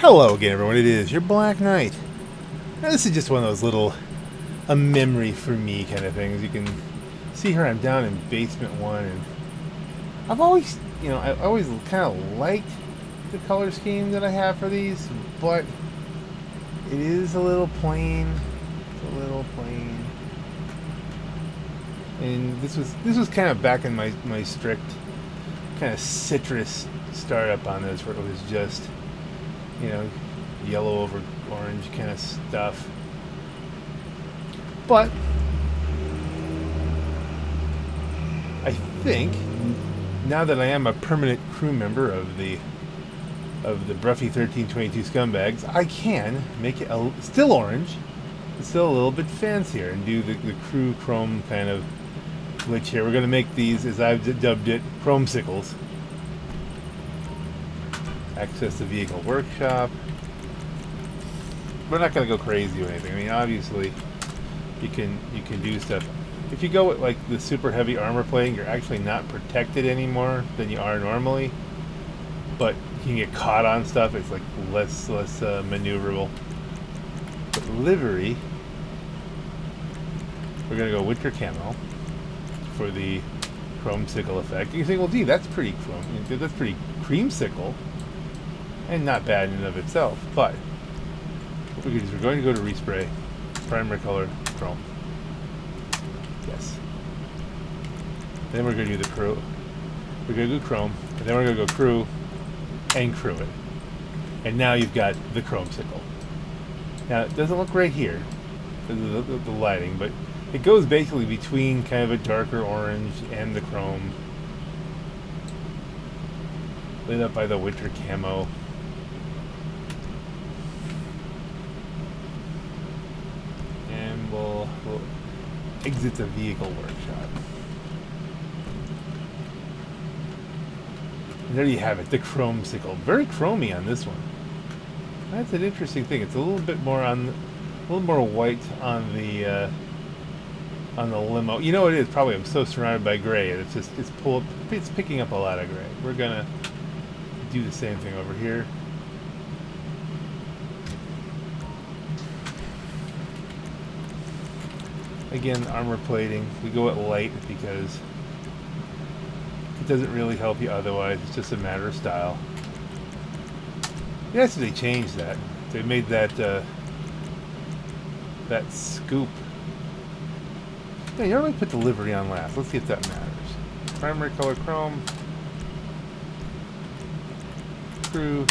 Hello again, everyone. It is your Black Knight. Now, this is just one of those little a memory for me kind of things. You can see here I'm down in basement one, and I've always, you know, I always kind of liked the color scheme that I have for these, but it is a little plain. It's a little plain. And this was this was kind of back in my my strict kind of citrus startup on this, where it was just you know yellow over orange kind of stuff. But I think now that I am a permanent crew member of the of the Broughy 1322 Scumbags, I can make it a, still orange, still a little bit fancier and do the, the crew chrome kind of glitch here. We're going to make these, as I've dubbed it, chrome sickles. Access the vehicle workshop. We're not going to go crazy or anything. I mean, obviously, you can you can do stuff. If you go with like the super heavy armor plating, you're actually not protected anymore than you are normally. But you can get caught on stuff. It's like less less uh, maneuverable. But livery, we're gonna go winter camo for the chrome sickle effect. You think, well, gee, that's pretty chrome. That's pretty creamsicle, and not bad in and of itself. But what we're, we're going to go to respray, primary color, chrome. Yes. Then we're going to do the crew. We're going to do chrome, and then we're going to go crew and crew it. And now you've got the chrome sickle. Now, it doesn't look right here the, the, the lighting, but it goes basically between kind of a darker orange and the chrome. Lit up by the winter camo. And we'll, we'll exit a vehicle workshop. And there you have it, the chrome sickle. Very chromy on this one. That's an interesting thing. It's a little bit more on, a little more white on the uh, on the limo. You know it is? Probably I'm so surrounded by gray. It's just it's pulled. It's picking up a lot of gray. We're gonna do the same thing over here. Again, armor plating. We go at light because it doesn't really help you otherwise. It's just a matter of style. Yes, they changed that. They made that uh, that scoop. Yeah, you normally put the livery on last. Let's see if that matters. Primary color chrome. Crew.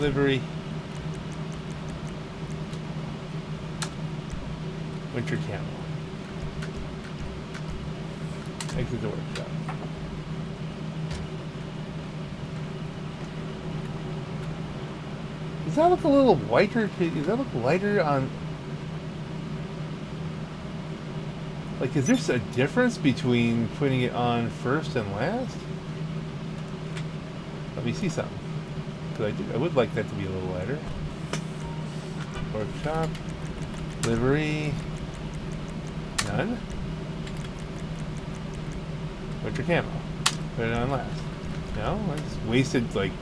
Livery. Winter camo. Exit the workshop. Does that look a little whiter? Does that look lighter on... Like, is there a difference between putting it on first and last? Let me see something. Because I, I would like that to be a little lighter. Workshop. Livery. None. Winter camo. Put it on last. No, I just wasted like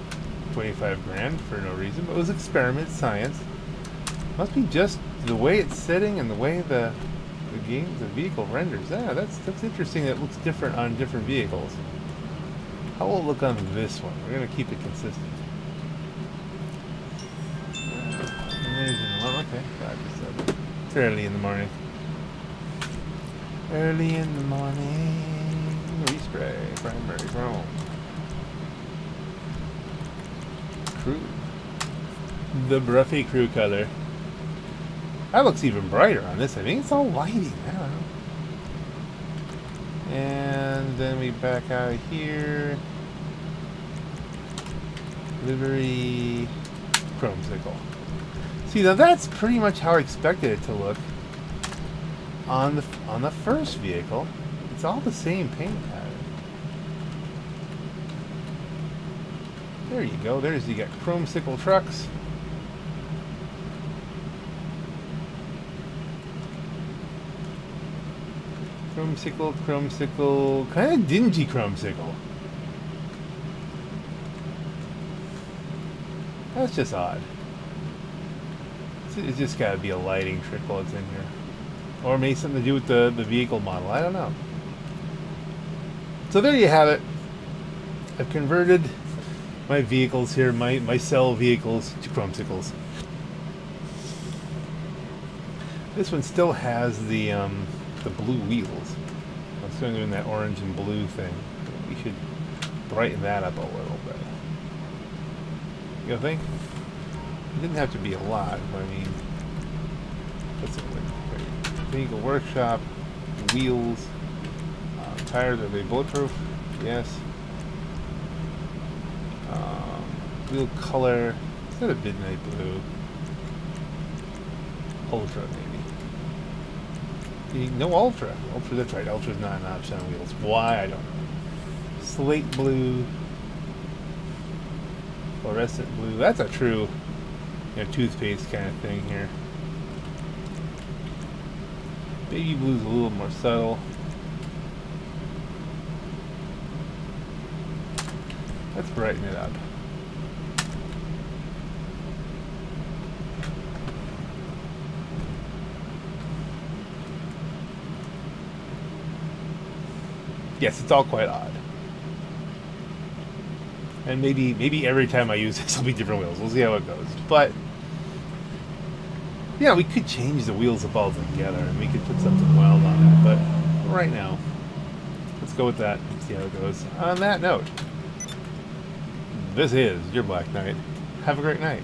25 grand for no reason, but it was experiment science. Must be just the way it's sitting and the way the the game, the vehicle renders. Yeah, that's that's interesting. That looks different on different vehicles. How will it look on this one? We're gonna keep it consistent. Early in the morning. Early in the morning, respray primary chrome. Crew. The Broughy crew color. That looks even brighter on this. I think it's all lighting. I don't know. And then we back out here. Livery chrome sickle. See, now that's pretty much how I expected it to look on the on the first vehicle. It's all the same paint pattern. There you go. There's you got chrome sickle trucks. Chromesicle, Chromesicle, kind of dingy Chromesicle. That's just odd. It's just got to be a lighting trick while it's in here. Or maybe something to do with the, the vehicle model. I don't know. So there you have it. I've converted my vehicles here, my, my cell vehicles, to Chromesicles. This one still has the um, the blue wheels. I'm still doing that orange and blue thing. We should brighten that up a little bit. You think? It didn't have to be a lot, but I mean, it like? Vehicle workshop, wheels, uh, tires, are they bulletproof? Yes. Um, wheel color, is that a midnight blue? Ultra, maybe. No Ultra. Ultra, that's right. Ultra's not an option on wheels. Why? I don't know. Slate blue. Fluorescent blue. That's a true you know, toothpaste kind of thing here. Baby blue's a little more subtle. Let's brighten it up. Yes, it's all quite odd. And maybe maybe every time I use this will be different wheels. We'll see how it goes. But yeah, we could change the wheels of all together and we could put something wild on it. But right now, let's go with that and see how it goes. On that note, this is your Black Knight. Have a great night.